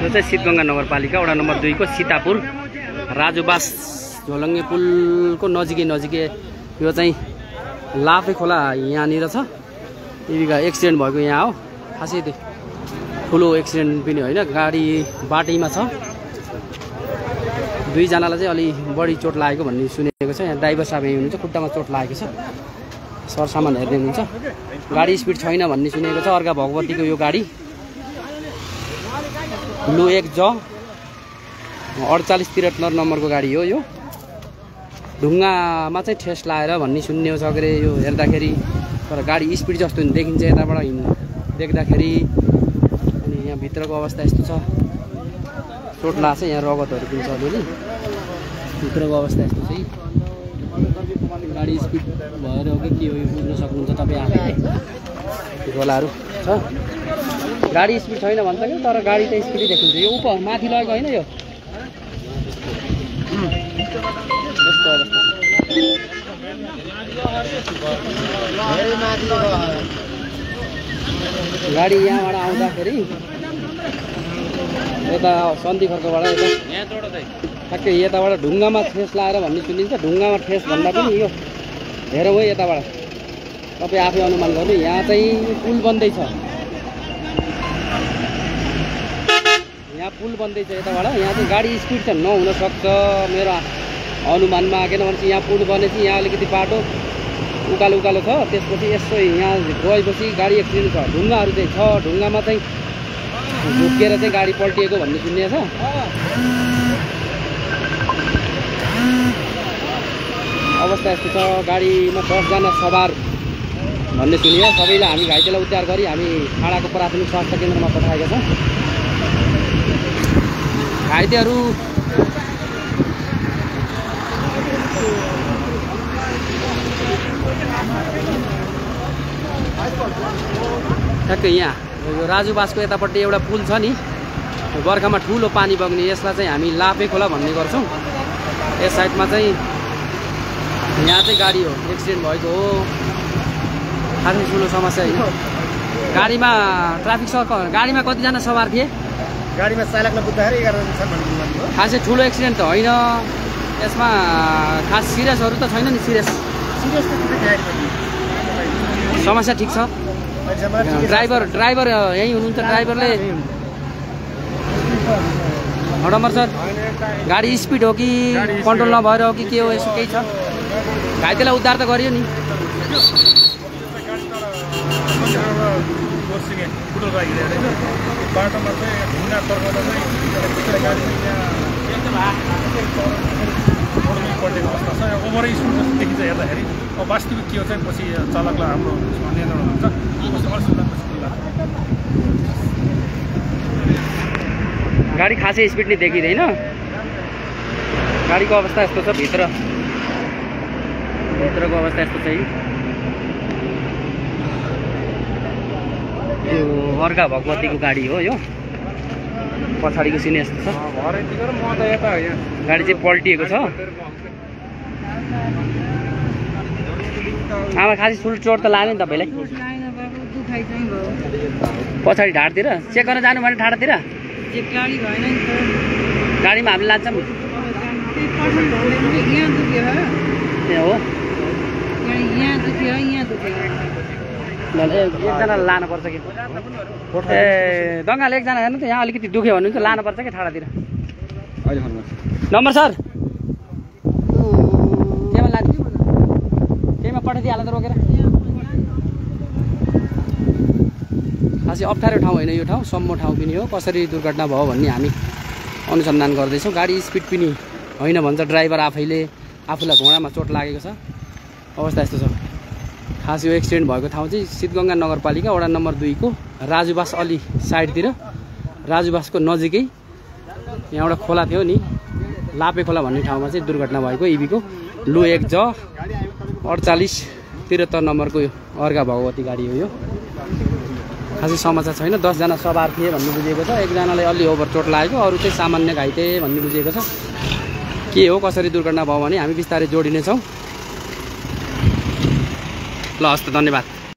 यो चाहिँ सिद्धगङ्गा नगरपालिका वडा नम्बर दुईको सीतापुर राजुबास झोलङ्गे पुलको नजिकै नजिकै यो चाहिँ लाफे खोला यहाँनिर छ। यतिका एक्सिडेन्ट भएको यहाँ हो। खासै त्यो ठुलो एक्सिडेन्ट पनि होइन गाडी बाटैमा छ। दुईजनालाई चाहिँ अलि बढी चोट लागेको भन्ने सुनेको छ। यहाँ ड्राइभर साहब यहीँ हुनुहुन्छ खुट्टामा चोट लागेको छ। सरसामान हेर्दै हुनुहुन्छ। गाडी स्पिड छैन भन्ने सुनेको छ। अर्का भगवतीको यो गाडी। ब्लु एक ज। अडचालिस त्रिहत्तर नम्बरको गाडी हो यो। ढुङ्गामा चाहिँ ठेस लाएर भन्ने सुन्ने छ अरे यो हेर्दाखेरि। तर गाडी स्पिड जस्तो देखिन्छ यताबाट हिँड्नु। देख्दाखेरि अनि यहाँ भित्रको अवस्था यस्तो छ। चोट लाग्छ यहाँ रगतहरू पनि छ अलिअलि। भित्रको अवस्था यस्तो चाहिँ गाडी स्पिड भएर हो कि के हो यो बुझ्न सक्नुहुन्छ तपाईँ आफैले झोलाहरू छ। गाडी स्पिड छैन भन्छ कि तर गाडी त स्पिडै देखिन्छ। यो उप माथि लगेको होइन यो? गाडी यहाँबाट आउँदाखेरि यता सन्ती खर्कबाट यता ठ्याक्कै यताबाट ढुङ्गामा ठेस लाएर भन्ने सुनिन्छ ढुङ्गामा ठेस भन्दा पनि यो हेरौँ है यताबाट। तपाईँ आफै अनुमान गर्नु यहाँ चाहिँ पुल बन्दैछ। यहाँ पुल बन्दैछ यताबाट। यहाँ चाहिँ गाडी स्पिड चाहिँ नहुन सक्छ मेरो अनुमानमा किनभने चाहिँ यहाँ पुल बनेपछि यहाँ अलिकति बाटो उकालो उकालो छ। त्यसपछि यसो यहाँ गएपछि गाडी एक्सिडेन्ट छ। ढुङ्गाहरू चाहिँ छ। ढुङ्गामा चाहिँ झुक्किएर चाहिँ गाडी पल्टिएको भन्ने सुनिएको छ। अवस्था यस्तो छ। गाडीमा दसजना सवार भन्ने सुनियो। सबैलाई हामी घाइतेलाई उद्धार गरी हामी खाडाको प्राथमिक स्वास्थ्य केन्द्रमा पठाएका छौँ। घाइतेहरू ठ्याक्कै यहाँ। राजुबासको यतापट्टि एउटा पुल छ नि। बर्खामा ठुलो पानी बग्ने यसलाई चाहिँ हामी लापे खोला भन्ने गर्छौँ। यस साइडमा चाहिँ यहाँ चाहिँ गाडी हो एक्सिडेन्ट भएको हो। खासै ठुलो समस्या होइन। गाडीमा ट्राफिक स गाडीमा कतिजना सवार थिए? गाडीमा चालकलाई बुझ्दाखेरि एघारजना छन् भन्ने भन्नुभयो खासै ठुलो एक्सिडेन्ट त होइन। यसमा खास सिरियसहरू त छैन नि सिरियस। सिरियस समस्या ठिक छ। अहिलेसम्म ठिकै छ। ड्राइभर ड्राइभर यहीँ हुनुहुन्छ ड्राइभरले। नम्बर सर गाडी स्पिड हो कि कन्ट्रोल नभएर हो कि के हो यसो केही छ? घाइतेलाई उद्धार त गरियो नि कोर्सिङे कुटोल गाडी हिँडेर रहेछ बाटोमा चाहिँ ढुङ्गा तर्काउँदा चाहिँ एउटा गाडी चाहिँ यहाँ मोडमै पल्टेको अवस्था छ ओभरै स्कुल जस्तो देखिन्छ हेर्दाखेरि अब वास्तविक के हो चाहिँ पछि चालकलाई हाम्रो नियन्त्रण हुन्छ गाडी खासै स्पिड नै देखिँदैन। गाडीको अवस्था यस्तो छ भित्र। भित्रको अवस्था यस्तो छ है। यो अर्का भगवतीको गाडी हो यो। पछाडिको सिन यस्तो छ। भरेतिर म त यता यहाँ। गाडी चाहिँ पल्टिएको छ। आमा खासै ठुलो चोट त लाग्यो नि तपाईँलाई पछाडि ढाडतिर? चेक गर्न जानु भने ठाडातिर गाडीमा हामीले लान्छौँ। त्यही पसल भन्दै पनि यहाँ दुख्यो हो ए हो। यहाँ यहाँ दुख्यो यहाँ दुख्यो ल ल, ए एकजनालाई लानुपर्छ कि? ए दङ्गाले एकजना हेर्नु त यहाँ अलिकति दुख्यो भने चाहिँ लानुपर्छ कि ठाडातिर? Number sir. केमा पठाइदिइहाल त रोकेर। खासै अप्ठ्यारो ठाउँ होइन यो ठाउँ सम्म ठाउँ पनि हो। कसरी दुर्घटना भयो भन्ने हामी अनुसन्धान गर्दैछौँ। गाडी स्पिड पनि होइन भन्छ। ड्राइभर आफैले आफूलाई घोडामा चोट लागेको छ। अवस्था यस्तो छ। खास यो एक्सिडेन्ट भएको ठाउँ चाहिँ सिद्धगङ्गा नगरपालिका वडा नम्बर दुईको राजुबास अलि साइडतिर। राजुबासको नजिकै यहाँ एउटा खोला थियो नि लापे खोला भन्ने ठाउँमा चाहिँ दुर्घटना भएको इबीको। लु एक ज अडचालिस त्रिहत्तर नम्बरको यो अर्का भगवती गाडी हो यो। खासै समस्या छैन दसजना सवार थिए भन्ने बुझिएको छ। एकजनालाई अलि ओभर चोट लागेको अरू चाहिँ सामान्य घाइते भन्ने बुझिएको छ। के हो कसरी दुर्घटना भयो भने हामी बिस्तारै जोडिनेछौँ। ल हस् त धन्यवाद।